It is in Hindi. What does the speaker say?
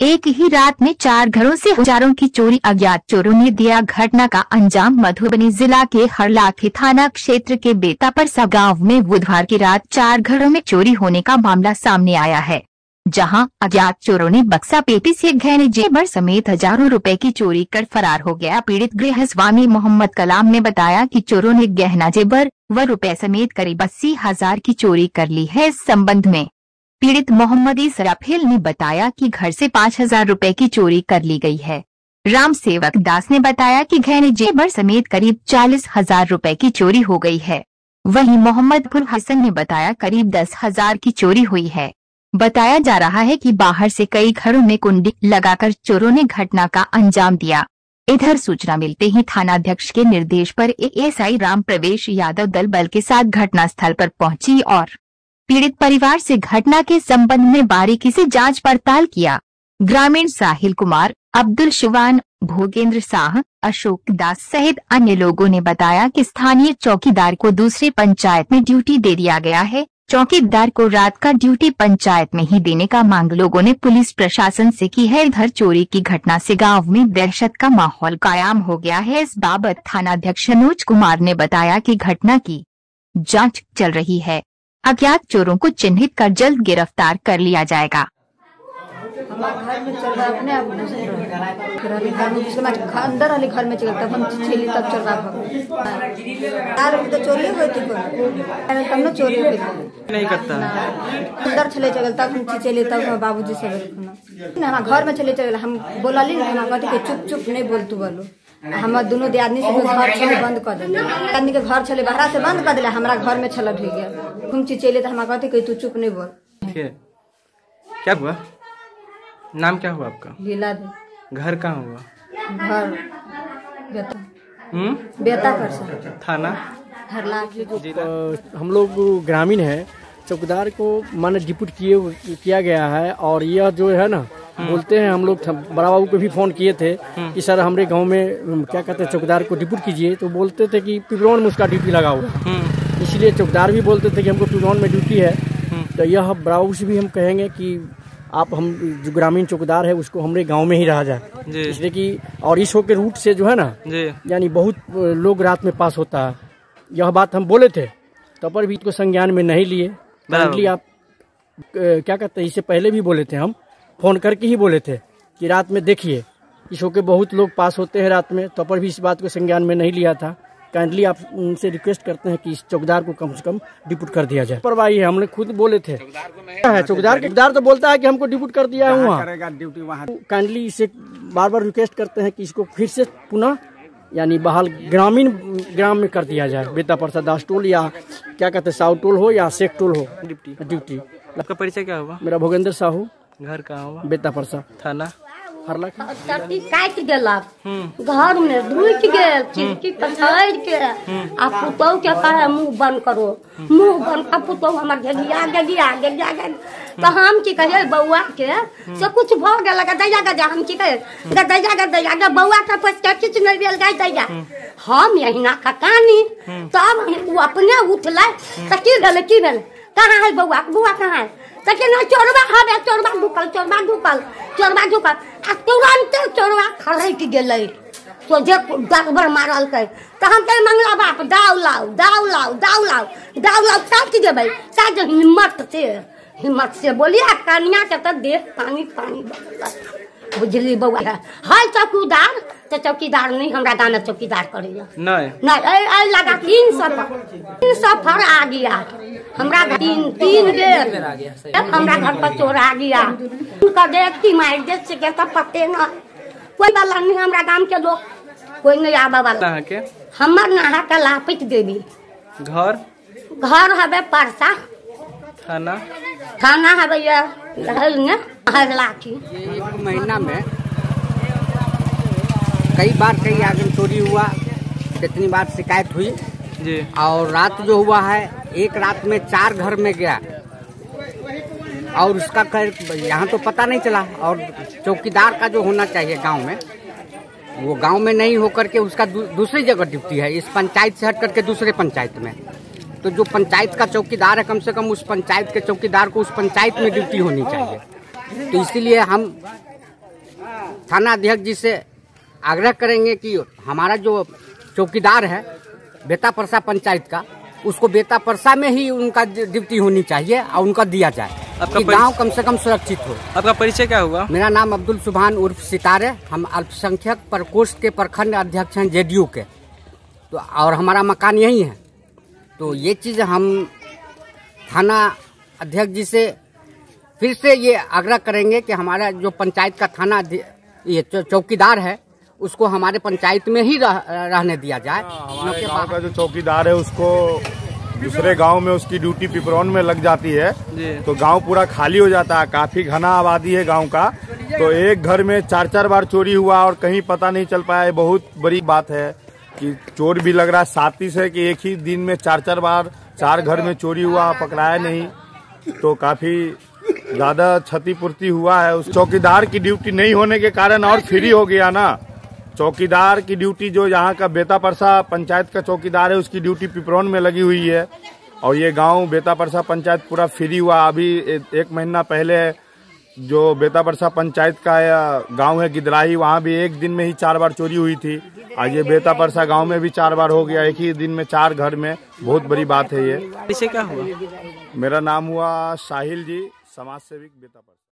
एक ही रात में चार घरों से हज़ारों की चोरी, अज्ञात चोरों ने दिया घटना का अंजाम। मधुबनी जिला के हरलाखी थाना क्षेत्र के बेता परसा गाँव में बुधवार की रात चार घरों में चोरी होने का मामला सामने आया है, जहाँ अज्ञात चोरों ने बक्सा पेटी से गहने जेबर समेत हज़ारों रुपए की चोरी कर फरार हो गया। पीड़ित गृह स्वामी मोहम्मद कलाम ने बताया कि चोरों ने गहना जेबर व रुपए समेत करीब अस्सी हज़ार की चोरी कर ली है। इस संबंध में पीड़ित मोहम्मद इसराफिल ने बताया कि घर से पाँच हज़ार रूपए की चोरी कर ली गई है। राम सेवक दास ने बताया कि गहने जेबर समेत करीब चालीस हज़ार रूपए की चोरी हो गई है। वहीं मोहम्मद फुल हसन ने बताया करीब दस हज़ार की चोरी हुई है। बताया जा रहा है कि बाहर से कई घरों में कुंडी लगाकर चोरों ने घटना का अंजाम दिया। इधर सूचना मिलते ही थानाध्यक्ष के निर्देश पर एएसआई राम प्रवेश यादव दल बल के साथ घटनास्थल पर पहुँची और पीड़ित परिवार से घटना के संबंध में बारीकी से जाँच पड़ताल किया। ग्रामीण साहिल कुमार, अब्दुल शिवान, भोगेंद्र शाह अशोक दास सहित अन्य लोगों ने बताया कि स्थानीय चौकीदार को दूसरे पंचायत में ड्यूटी दे दिया गया है। चौकीदार को रात का ड्यूटी पंचायत में ही देने का मांग लोगों ने पुलिस प्रशासन से की है। इधर चोरी की घटना से गाँव में दहशत का माहौल कायम हो गया है। इस बाबत थानाध्यक्ष अनुज कुमार ने बताया कि घटना की जाँच चल रही है। अज्ञात चोरों को चिन्हित कर जल्द गिरफ़्तार कर लिया जाएगा। अंदर वाले घर में चल तब हम छेली तब चल रहा तो चोरी हुई थी तब ना चोरी हुई थी। नहीं करता। अंदर चले चल तब हम चले तब बाबूजी से ना घर में चले चल हम बोला ली ना कहते चुप चुप नहीं बोल तू बोलो हम दोनों दियादनी से घर छले बंद कर दिले आदमी के घर छले बाहर से बंद कर दिले हमारा घर में छल ढुक गया हम चले तो हम कहते कि तू चुप नहीं बोल क्या हुआ? नाम क्या हुआ आपका? लीला दे। घर कहाँ हुआ? घर। बेता हम्म? बेता कर थाना? के। हम लोग ग्रामीण हैं चौकीदार को माने डिप्यूट किए किया गया है और यह जो है ना बोलते हैं हम लोग बड़ा बाबू को भी फ़ोन किए थे कि सर हमारे गाँव में क्या कहते हैं चौकीदार को डिप्यूट कीजिए। तो बोलते थे कि पिपरौन में उसका ड्यूटी लगा हुआ है। हम्म। इसलिए चौकीदार भी बोलते थे कि हमको पिपरौन में ड्यूटी है। तो यह बड़ा बाबू से भी हम कहेंगे कि आप हम जो ग्रामीण चौकीदार है उसको हमारे गाँव में ही रहा जाए। जी। इसलिए कि और इस के रूट से जो है ना यानी बहुत लोग रात में पास होता है। यह बात हम बोले थे तो पर भी इसको संज्ञान में नहीं लिए। आप क्या कहते हैं इससे पहले भी बोले थे हम। फ़ोन करके ही बोले थे कि रात में देखिए। इस के बहुत लोग पास होते हैं रात में तो पर भी इस बात को संज्ञान में नहीं लिया था। काइंडली आप उनसे रिक्वेस्ट करते हैं कि इस चौकीदार को कम से कम डिप्यूट कर दिया जाए। परवाही है हमने खुद बोले थे। है चौकीदार? चौकीदार तो बोलता है कि हमको डिप्यूट कर दिया है वहाँ ड्यूटी वहाँ। काइंडली इसे बार बार रिक्वेस्ट करते हैं कि इसको फिर से पुनः यानी बहाल ग्रामीण ग्राम में कर दिया जाए। बेता परसा दास टोल या क्या कहते हैं साउ टोल हो या शेख टोल हो। डिप्टी ड्यूटी आपका परिचय क्या हुआ? मेरा भोगेंद्र साहू। घर कहाँ हुआ? बेता परसा। थाना। काटि देलक। घर में ढुक गेल खिड़की पछाड़ के। आ पुतहु के कहे मुँह बंद करो। मुँह बंद कर। पुतहु हमर गेल तो हम की कहिए बौआ के से कुछ भ गेल। के दैया गजा हम की कहे गे दैया गे दैया गे बौआ के पछ के किछ नहीं भेल गे दैया। हम यहिना ककानी। तब वो अपने उठलै। त की भेल की भेल? कहाँ है बौआ? बौआ कहाँ है तो कि ना चोरबा हबे चोरबा ढुकल चोरबा ढुकल चोरबा ढुकल आ तुरंत चोरबा खड़क तो जे डगबर मारल कै तो हम कहे मंगला बाप दाव लाउ दाव लाउ दाव लाउ दाव लाउ काट देबै काट हिम्मत से हिम्मत से बोलिए कनिया के तो देख पानी पानी बुझली बौआ है चौकीदार तो चौकीदार नहीं हमरा में चौकीदार करेगा नहीं। नहीं ऐ लगा तीन सफ़र तीन सफ़र आ गया। हमरा तीन तीन गेल। हमरा घर पर चोर आ गया। उनका देखती मार दे से के सब पते न। कोई वाला नहीं हमरा गाँव के लोग कोई नहीं आवा वाला के हमर नहा के लापित देवी। घर? घर हवे परसा। थाना? थाना हवे ये रहल ने हर लाठी एक महीना में कई बार कई आगे चोरी हुआ कितनी बार शिकायत हुई। जी। और रात जो हुआ है एक रात में चार घर में गया। और उसका कर यहाँ तो पता नहीं चला। और चौकीदार का जो होना चाहिए गाँव में वो गाँव में नहीं होकर के उसका दू, दूसरी जगह ड्यूटी है इस पंचायत से हट करके दूसरे पंचायत में। तो जो पंचायत का चौकीदार है कम से कम उस पंचायत के चौकीदार को उस पंचायत में ड्यूटी होनी चाहिए। तो इसीलिए हम थाना अध्यक्ष जी से आग्रह करेंगे कि हमारा जो चौकीदार है बेता परसा पंचायत का उसको बेता परसा में ही उनका ड्यूटी होनी चाहिए और उनका दिया जाए आपका कि गाँव कम से कम सुरक्षित हो। आपका परिचय क्या हुआ? मेरा नाम अब्दुल सुभान उर्फ़ सितारे हम अल्पसंख्यक प्रकोष्ठ के प्रखंड अध्यक्ष हैं जेडीयू के। तो और हमारा मकान यही है। तो ये चीज़ हम थाना अध्यक्ष जी से फिर से ये आग्रह करेंगे कि हमारा जो पंचायत का थाना ये चौकीदार है उसको हमारे पंचायत में ही रह, रहने दिया जाए। हमारे गाँव का जो चौकीदार है उसको दूसरे गाँव में उसकी ड्यूटी पिपरौन में लग जाती है। तो गाँव पूरा खाली हो जाता है काफ़ी घना आबादी है गाँव का। तो एक घर में चार चार बार चोरी हुआ और कहीं पता नहीं चल पाया ये बहुत बड़ी बात है कि चोर भी लग रहा है साथी से कि एक ही दिन में चार चार बार चार घर में चोरी हुआ पकड़ाया नहीं। तो काफ़ी ज़्यादा क्षतिपूर्ति हुआ है। उस चौकीदार की ड्यूटी नहीं होने के कारण और फ्री हो गया ना। चौकीदार की ड्यूटी जो यहाँ का बेता परसा पंचायत का चौकीदार है उसकी ड्यूटी पिपरौन में लगी हुई है। और ये गाँव बेता परसा पंचायत पूरा फ्री हुआ। अभी एक महीना पहले जो बेता परसा पंचायत का गाँव है गिदराही वहाँ भी एक दिन में ही चार बार चोरी हुई थी। आज ये बेता परसा गाँव में भी चार बार हो गया। एक ही दिन में चार घर में। बहुत बड़ी बात है ये। परिचय क्या हुआ? मेरा नाम हुआ साहिल जी समाज सेविक बेता परसा।